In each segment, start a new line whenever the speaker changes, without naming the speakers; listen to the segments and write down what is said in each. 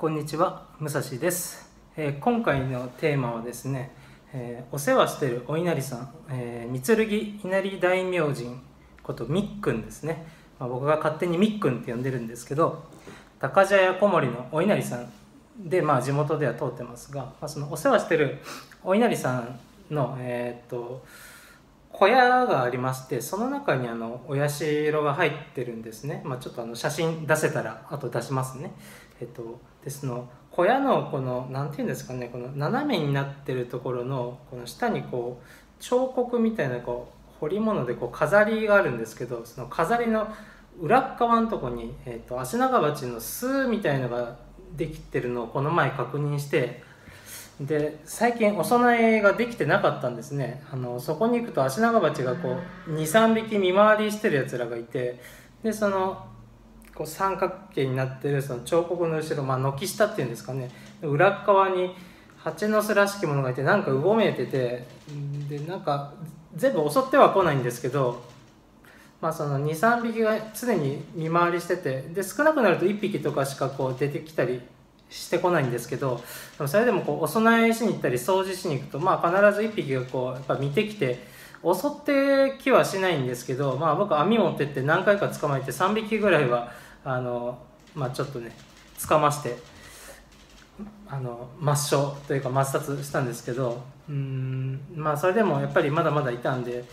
こんにちは、武蔵です、えー今回のテーマはですね、えーお世話してるお稲荷さん、えー、三剣稲荷大明神ことみっくんですね、まあ、僕が勝手にみっくんって呼んでるんですけど高茶屋小森のお稲荷さんで、まあ、地元では通ってますが、まあ、そのお世話してるお稲荷さんの、えーっと小屋がありましてその中にあのお社が入ってるんですね、まあ、ちょっとあの写真出せたらあと出しますね。えっとでその小屋のこのなんていうんですかねこの斜めになってるところのこの下にこう彫刻みたいなこう彫り物でこう飾りがあるんですけどその飾りの裏側のとこに、えっと、足長鉢の巣みたいのができてるのをこの前確認してで最近お供えができてなかったんですね。あのそこに行くと足長鉢がこう23匹見回りしてるやつらがいてでそのこう三角形になってるその彫刻の後ろ、まあ、軒下っていうんですかね。裏側に蜂の巣らしきものがいてなんかうごめいててでなんか全部襲っては来ないんですけどまあ、その23匹が常に見回りしててで少なくなると1匹とかしかこう出てきたりしてこないんですけどそれでもこうお供えしに行ったり掃除しに行くと、まあ、必ず1匹がこうやっぱ見てきて襲ってきはしないんですけど、まあ、僕網持ってって何回か捕まえて3匹ぐらいはあの、まあ、ちょっとね捕ましてあの抹消というか抹殺したんですけどうんまあそれでもやっぱりまだまだいたんで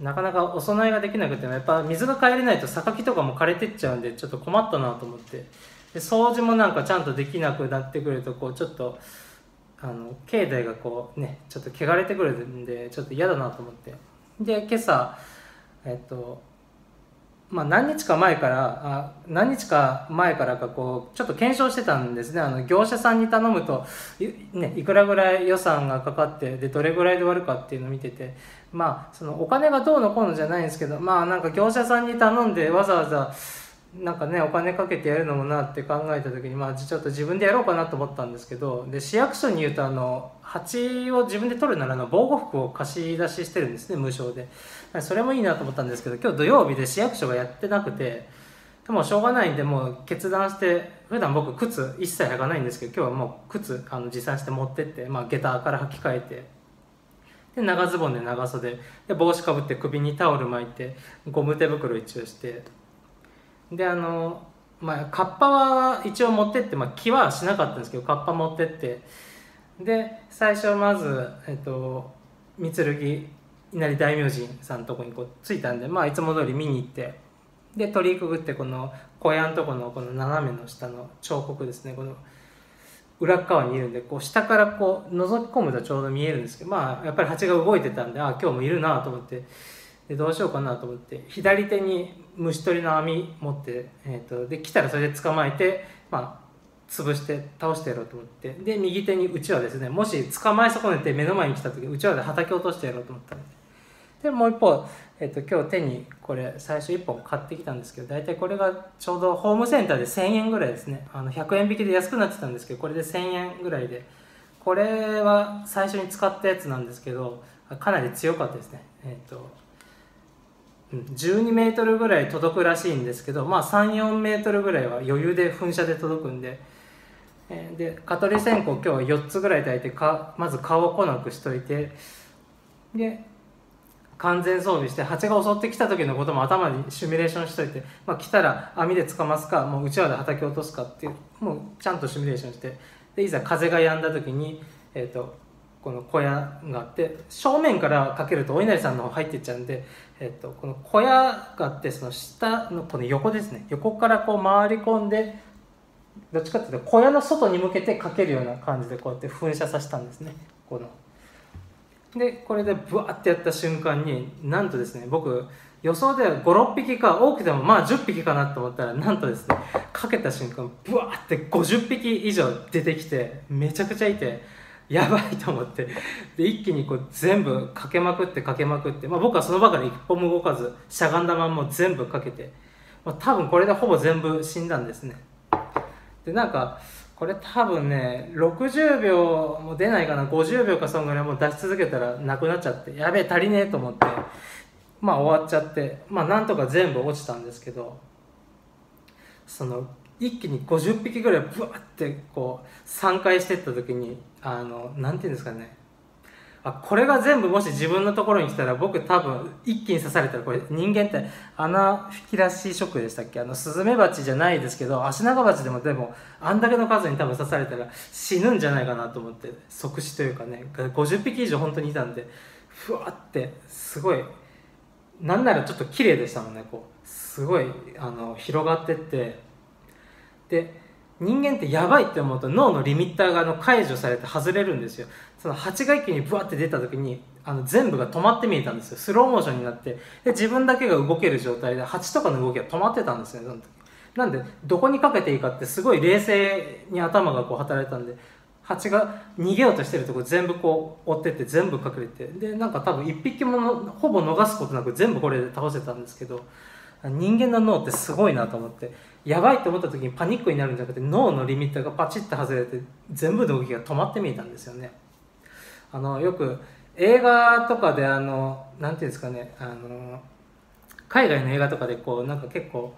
なかなかお供えができなくてもやっぱ水が帰れないと榊とかも枯れてっちゃうんでちょっと困ったなと思って。で掃除もなんかちゃんとできなくなってくるとこうちょっとあの境内がこうねちょっと汚れてくるんでちょっと嫌だなと思って。で今朝えっとまあ、何日か前からあ何日か前からかこうちょっと検証してたんですね。あの業者さんに頼むとい,、ね、いくらぐらい予算がかかってでどれぐらいで終わるかっていうのを見てて。まあそのお金がどうのこうのじゃないんですけどまあなんか業者さんに頼んでわざわざなんかねお金かけてやるのもなって考えた時にまあちょっと自分でやろうかなと思ったんですけどで市役所に言うとあの蜂を自分で取るならの防護服を貸し出ししてるんですね無償で。それもいいなと思ったんですけど今日土曜日で市役所がやってなくてでもしょうがないんでもう決断して普段僕靴一切履かないんですけど今日はもう靴あの持参して持ってって、まあ、下駄から履き替えてで長ズボンで長袖で帽子かぶって首にタオル巻いてゴム手袋一応してであのまあカッパは一応持ってって、まあ、木はしなかったんですけどカッパ持ってって。で最初まずえっと三剣稲荷大明神さんのとこにこう着いたんでまあいつも通り見に行ってで鳥居くぐってこの小屋のとこのこの斜めの下の彫刻ですねこの裏側にいるんでこう下からこう覗き込むとちょうど見えるんですけどまあやっぱり蜂が動いてたんであ今日もいるなと思ってでどうしようかなと思って左手に虫取りの網持って、えー、とで来たらそれで捕まえてまあ潰して倒してやろうと思って。で右手にうちわですね。もし捕まえ損ねて目の前に来た時うちわで叩き落としてやろうと思ったんで。でもう一方、えっと今日手にこれ最初1本買ってきたんですけど大体これがちょうどホームセンターで1000円ぐらいですね。あの100円引きで安くなってたんですけどこれで1000円ぐらいで。これは最初に使ったやつなんですけどかなり強かったですね。えっと12メートルぐらい届くらしいんですけどまあ34メートルぐらいは余裕で噴射で届くんで。えーで蚊取り線香今日は4つぐらい炊いてかまず顔を粉くしといて。で完全装備して蜂が襲ってきた時のことも頭にシミュレーションしといて、まあ、来たら網で捕ますかもううちわで叩き落とすかっていうもうちゃんとシミュレーションして。でいざ風が止んだ時に、えー、とこの小屋があって正面からかけるとお稲荷さんの方入っていっちゃうんで、えー、とこの小屋があってその下のこの横ですね。横からこう回り込んでどっちかっていうと小屋の外に向けてかけるような感じでこうやって噴射させたんですね。この。でこれでブワーってやった瞬間になんとですね僕予想では56匹か多くてもまあ10匹かなと思ったらなんとですねかけた瞬間ブワーって50匹以上出てきてめちゃくちゃいてやばいと思って。で一気にこう全部かけまくってかけまくって、まあ、僕はその場から一歩も動かずしゃがんだまんま全部かけて、まあ、多分これでほぼ全部死んだんですね。でなんかこれ多分ね60秒も出ないかな50秒かそんぐらいもう出し続けたらなくなっちゃってやべえ足りねえと思って。まあ終わっちゃって。まあなんとか全部落ちたんですけどその一気に50匹ぐらいブワーってこう散開してった時にあのなんていうんですかね。あこれが全部もし自分のところに来たら僕多分一気に刺されたらこれ人間ってアナフィキラシーショックでしたっけ？あのスズメバチじゃないですけどアシナガバチでもでもあんだけの数に多分刺されたら死ぬんじゃないかなと思って即死というかね50匹以上本当にいたんでふわってすごいなんならちょっと綺麗でしたもんねこう。すごいあの広がってってで人間ってやばいって思うと脳のリミッターがあの解除されて外れるんですよ。その蜂が一気にブワって出た時にあの全部が止まって見えたんですよ。スローモーションになって。で自分だけが動ける状態で蜂とかの動きが止まってたんですよその時。なんでどこにかけていいかってすごい冷静に頭がこう働いたんで蜂が逃げようとしてるとこ全部こう追ってって全部隠れて。でなんか多分一匹ものほぼ逃すことなく全部これで倒せたんですけど人間の脳ってすごいなと思ってやばいと思った時にパニックになるんじゃなくて脳のリミッターがパチッと外れて全部の動きが止まって見えたんですよね。あのよく映画とかであのなんていうんですかねあの海外の映画とかでこうなんか結構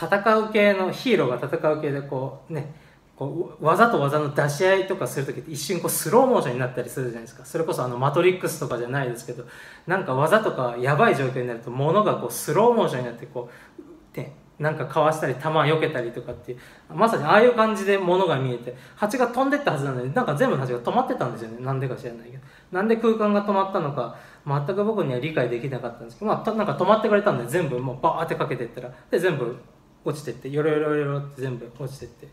戦う系のヒーローが戦う系でこうねこう技と技の出し合いとかする時って一瞬こうスローモーションになったりするじゃないですか。それこそあのマトリックスとかじゃないですけどなんか技とかやばい状況になると物がこうスローモーションになってこうでなんかかわしたり球避けたりとかっていうまさにああいう感じで物が見えて蜂が飛んでったはずなのになんか全部の蜂が止まってたんですよね。なんでか知らないけど。なんで空間が止まったのか全く僕には理解できなかったんですけどまあなんか止まってくれたんで全部もうバーってかけていったらで全部落ちてってよろよろよろって全部落ちてって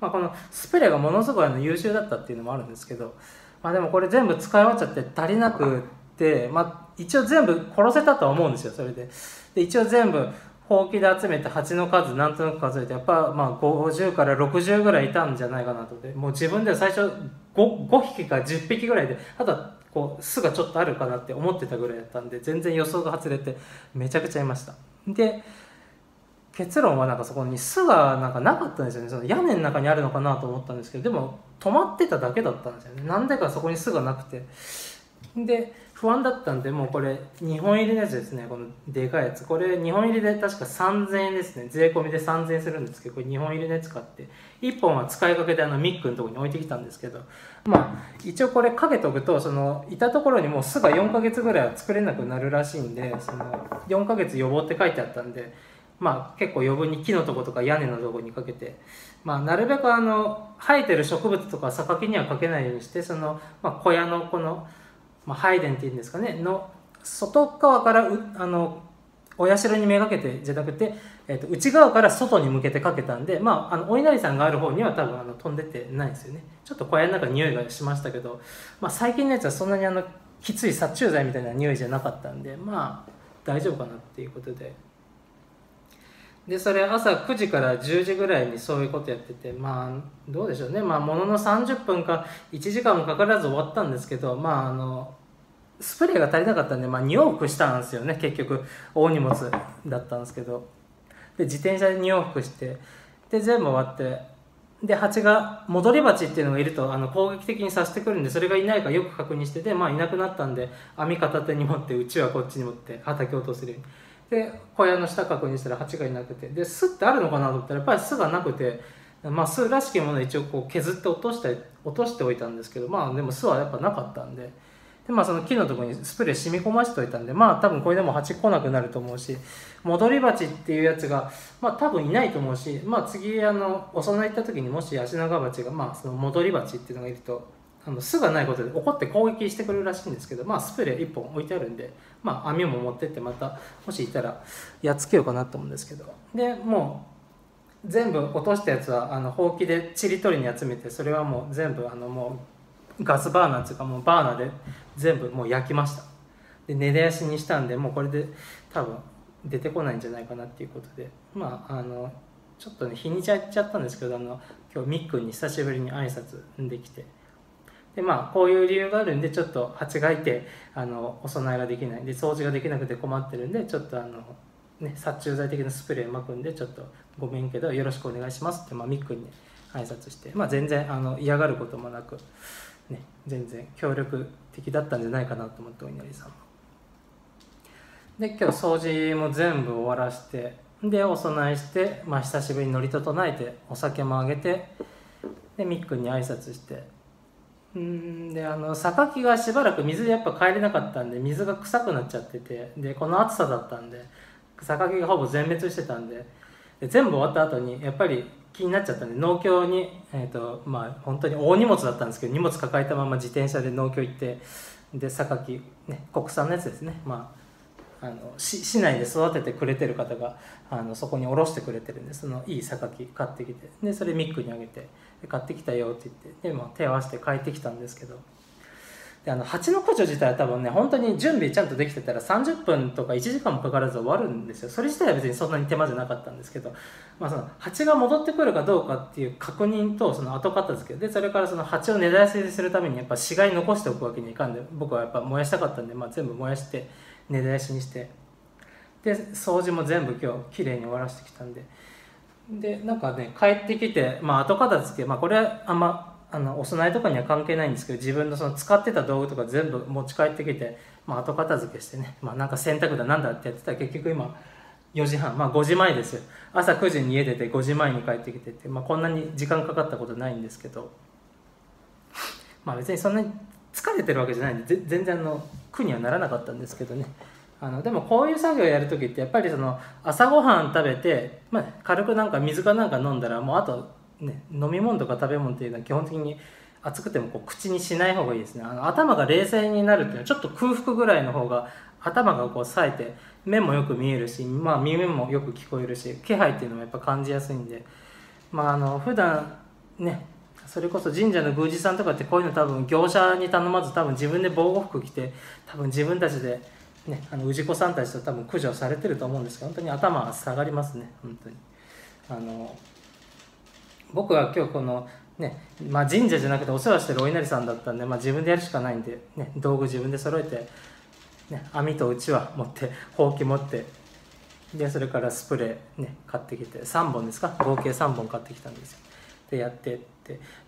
まあ、このスプレーがものすごいあの優秀だったっていうのもあるんですけど、まあ、でもこれ全部使い終わっちゃって足りなくって、まあ、一応全部殺せたとは思うんですよそれで。で一応全部ほうきで集めて蜂の数なんとなく数えてやっぱまあ50から60ぐらいいたんじゃないかなと。でもう自分では最初 5, 5匹か10匹ぐらいであとはこう巣がちょっとあるかなって思ってたぐらいだったんで全然予想が外れてめちゃくちゃいました。で結論はなんかそこに巣がなんかなかったんですよね。その屋根の中にあるのかなと思ったんですけどでも止まってただけだったんですよね。なんでかそこに巣がなくて。で不安だったんでもうこれ2本入りのやつですね。このでかいやつ。これ2本入りで確か3000円ですね。税込みで3000円するんですけどこれ2本入りのやつ買って1本は使いかけであのミックのとこに置いてきたんですけどまあ一応これかけとくとそのいたところにもう巣が4ヶ月ぐらいは作れなくなるらしいんでその4ヶ月予防って書いてあったんでまあ、結構余分に木のとことか屋根のとこにかけて、まあ、なるべくあの生えてる植物とか榊にはかけないようにしてその、まあ、小屋のこの、まあ、拝殿っていうんですかねの外側からあのお社にめがけてじゃなくて、えー、と内側から外に向けてかけたんで、まあ、あのお稲荷さんがある方には多分あの飛んでてないですよねちょっと小屋の中に匂いがしましたけど、まあ、最近のやつはそんなにあのきつい殺虫剤みたいな匂いじゃなかったんでまあ大丈夫かなっていうことで。でそれ朝9時から10時ぐらいにそういうことやっててまあどうでしょうね。まあものの30分か1時間もかからず終わったんですけどまああのスプレーが足りなかったんで、まあ、2往復したんですよね。結局大荷物だったんですけど。で自転車で2往復してで全部終わってで蜂が戻り蜂っていうのがいるとあの攻撃的にさせてくるんでそれがいないかよく確認しててまあいなくなったんで網片手に持ってうちはこっちに持って畑を落とせるように。で小屋の下確認したら蜂がいなくてで巣ってあるのかなと思ったらやっぱり巣がなくて、まあ、巣らしきものを一応こう削って落として落としておいたんですけどまあでも巣はやっぱなかったんで。でまあ、その木のところにスプレー染み込ましておいたんでまあ多分これでも蜂来なくなると思うし戻り蜂っていうやつがまあ多分いないと思うしまあ次あのお供え行った時にもしアシナガバチがまあその戻り蜂っていうのがいるとあの巣がないことで怒って攻撃してくれるらしいんですけど、まあ、スプレー1本置いてあるんで、まあ、網も持ってってまたもしいたらやっつけようかなと思うんですけど。でもう全部落としたやつはあのほうきでちり取りに集めてそれはもう全部あのもうガスバーナーっていうかもうバーナーで全部もう焼きました。で根出足にしたんでもうこれで多分出てこないんじゃないかなっていうことで。まああのちょっとね日にちゃっちゃったんですけどあの今日みっくんに久しぶりに挨拶できて。でまあこういう理由があるんでちょっと蜂がいてあのお供えができないで掃除ができなくて困ってるんでちょっとあの、ね、殺虫剤的なスプレー巻くんでちょっとごめんけどよろしくお願いしますって、まあ、みっくんに挨拶して、まあ、全然あの嫌がることもなく、ね、全然協力的だったんじゃないかなと思ってお稲荷さんも。で今日掃除も全部終わらしてでお供えして、まあ、久しぶりに祝詞唱えてお酒もあげてでみっくんに挨拶してうん。であの榊がしばらく水でやっぱ帰れなかったんで水が臭くなっちゃっててでこの暑さだったんで榊がほぼ全滅してたんでで全部終わった後にやっぱり気になっちゃったんで農協に、えーとまあ、本当に大荷物だったんですけど荷物抱えたまま自転車で農協行ってで榊、ね、国産のやつですね、まあ、あの市内で育ててくれてる方があのそこに卸してくれてるんでそのいい榊買ってきてでそれミックにあげて買ってきたよって言ってで、まあ、手を合わせて帰ってきたんですけど。であの蜂の駆除自体は多分ね本当に準備ちゃんとできてたら30分とか1時間もかからず終わるんですよ。それ自体は別にそんなに手間じゃなかったんですけど、まあ、その蜂が戻ってくるかどうかっていう確認とその後片付けでそれからその蜂を根絶やしにするためにやっぱ死骸残しておくわけにいかんで僕はやっぱ燃やしたかったんで、まあ、全部燃やして根絶やしにして。で掃除も全部今日きれいに終わらせてきたんで。でなんかね帰ってきて、まあ、後片付け、まあ、これはあんまあのお供えとかには関係ないんですけど自分のその使ってた道具とか全部持ち帰ってきて、まあ、後片付けしてね、まあ、なんか洗濯だなんだってやってたら結局今4時半まあ5時前ですよ。朝9時に家出て5時前に帰ってきてって、まあ、こんなに時間かかったことないんですけど。まあ別にそんなに疲れてるわけじゃないんで全然あの苦にはならなかったんですけどね。あのでもこういう作業をやる時ってやっぱりその朝ごはん食べて、まあ、軽くなんか水かなんか飲んだらもうあと、ね、飲み物とか食べ物っていうのは基本的に熱くてもこう口にしない方がいいですね。あの頭が冷静になるっていうのはちょっと空腹ぐらいの方が頭がこう冴えて目もよく見えるし、まあ、耳もよく聞こえるし気配っていうのもやっぱ感じやすいんで。まああの普段ねそれこそ神社の宮司さんとかってこういうの多分業者に頼まず多分自分で防護服着て多分自分たちでねあの氏子さんたちと多分駆除されてると思うんですけど本当に頭が下がりますね本当に。あの僕は今日このねまあ、神社じゃなくてお世話してるお稲荷さんだったんで、まあ、自分でやるしかないんで、ね、道具自分で揃えて、ね、網とうちわ持ってほうき持ってでそれからスプレー、ね、買ってきて3本ですか？合計3本買ってきたんですよ。でやって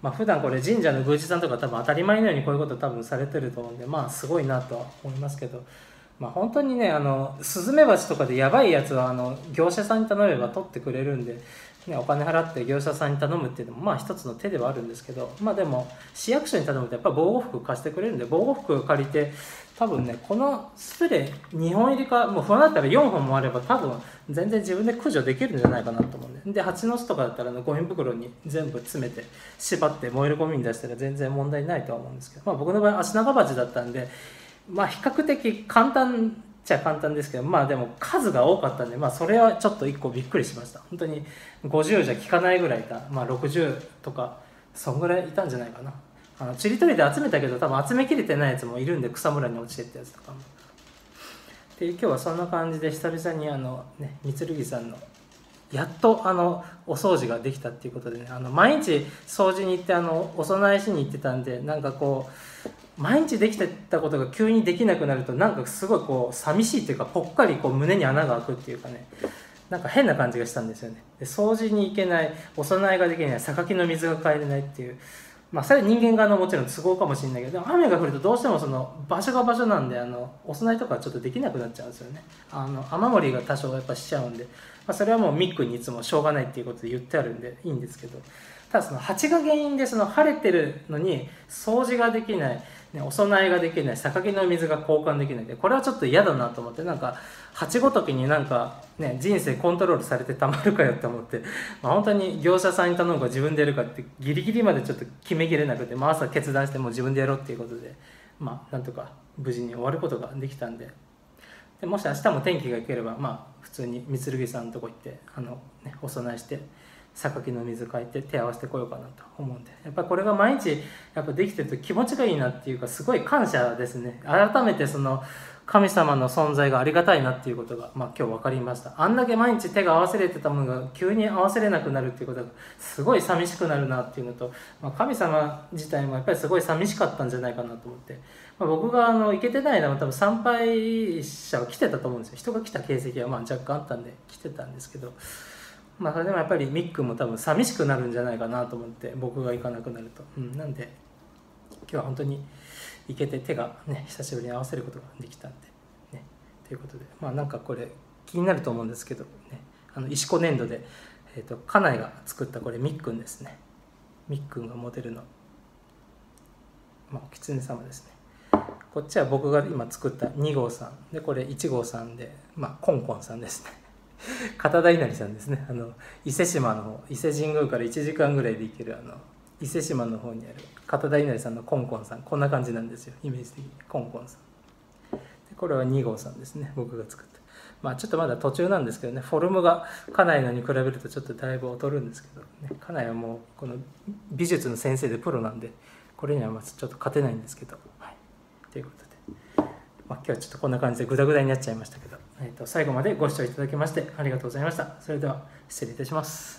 まあ普段これ神社の宮司さんとか多分当たり前のようにこういうこと多分されてると思うんでまあすごいなとは思いますけどまあ本当にねあのスズメバチとかでやばいやつはあの業者さんに頼めば取ってくれるんでね、お金払って業者さんに頼むっていうのもまあ一つの手ではあるんですけどまあでも市役所に頼むとやっぱ防護服貸してくれるんで防護服借りて多分ねこのスプレー2本入りかもう不安だったら4本もあれば多分全然自分で駆除できるんじゃないかなと思うんでで蜂の巣とかだったらゴミ袋に全部詰めて縛って燃えるゴミに出したら全然問題ないとは思うんですけど、まあ、僕の場合足長鉢だったんでまあ比較的簡単ちゃ簡単ですけどまあでも数が多かったんでまあそれはちょっと1個びっくりしました。本当に50じゃ効かないぐらいいたまあ60とかそんぐらいいたんじゃないかな。あのちりとりで集めたけど多分集めきれてないやつもいるんで草むらに落ちてってやつとかも。で今日はそんな感じで久々にあのね三剣さんのやっとあのお掃除ができたっていうことでねあの毎日掃除に行ってあのお供えしに行ってたんでなんかこう毎日できてたことが急にできなくなるとなんかすごいこう寂しいっていうかぽっかりこう胸に穴が開くっていうかねなんか変な感じがしたんですよね。で掃除に行けないお供えができない榊の水が帰れないっていうまあそれ人間側のもちろん都合かもしれないけど雨が降るとどうしてもその場所が場所なんであのお供えとかちょっとできなくなっちゃうんですよね。あの雨漏りが多少やっぱしちゃうんで、まあ、それはもうミックにいつもしょうがないっていうことで言ってあるんでいいんですけど。ただその蜂が原因でその晴れてるのに掃除ができない。ね、お供えができない榊の水が交換できない。でこれはちょっと嫌だなと思ってなんか鉢ごときになんか、ね、人生コントロールされてたまるかよって思って、まあ、本当に業者さんに頼むか自分でやるかってギリギリまでちょっと決めきれなくて、まあ、朝決断してもう自分でやろうっていうことでまあなんとか無事に終わることができたんで。でもし明日も天気が良ければまあ普通に三剣さんのとこ行ってあの、ね、お供えして榊の水変えて手合わせてこようかなと思うんで。やっぱりこれが毎日やっぱできてると気持ちがいいなっていうかすごい感謝ですね。改めてその神様の存在がありがたいなっていうことが、まあ、今日分かりました。あんだけ毎日手が合わせれてたものが急に合わせれなくなるっていうことがすごい寂しくなるなっていうのと、まあ、神様自体もやっぱりすごい寂しかったんじゃないかなと思って、まあ、僕があの行けてないのは多分参拝者は来てたと思うんですよ。人が来た形跡はまあ若干あったんで来てたんですけど。まあそれでもやっぱりミックも多分寂しくなるんじゃないかなと思って僕が行かなくなると、うん、なんで今日は本当に行けて手がね久しぶりに合わせることができたんでねということで。まあなんかこれ気になると思うんですけどねあの石子粘土で、えーと、家内が作ったこれみっくんですね。みっくんがモデルの、まあ、お狐様ですね。こっちは僕が今作った2号さん。でこれ1号さんでまあコンコンさんですね。片田稲荷さんですね。あの伊勢島の伊勢神宮から1時間ぐらいで行けるあの伊勢島の方にある片田稲荷さんのコンコンさん。こんな感じなんですよ。イメージ的に。コンコンさん。でこれは2号さんですね。僕が作った。まあちょっとまだ途中なんですけどね。フォルムが家内のに比べるとちょっとだいぶ劣るんですけど、ね、家内はもうこの美術の先生でプロなんでこれにはまずちょっと勝てないんですけど、はい、ということで、まあ、今日はちょっとこんな感じでグダグダになっちゃいましたけど、えー、と最後までご視聴いただきましてありがとうございました。それでは失礼いたします。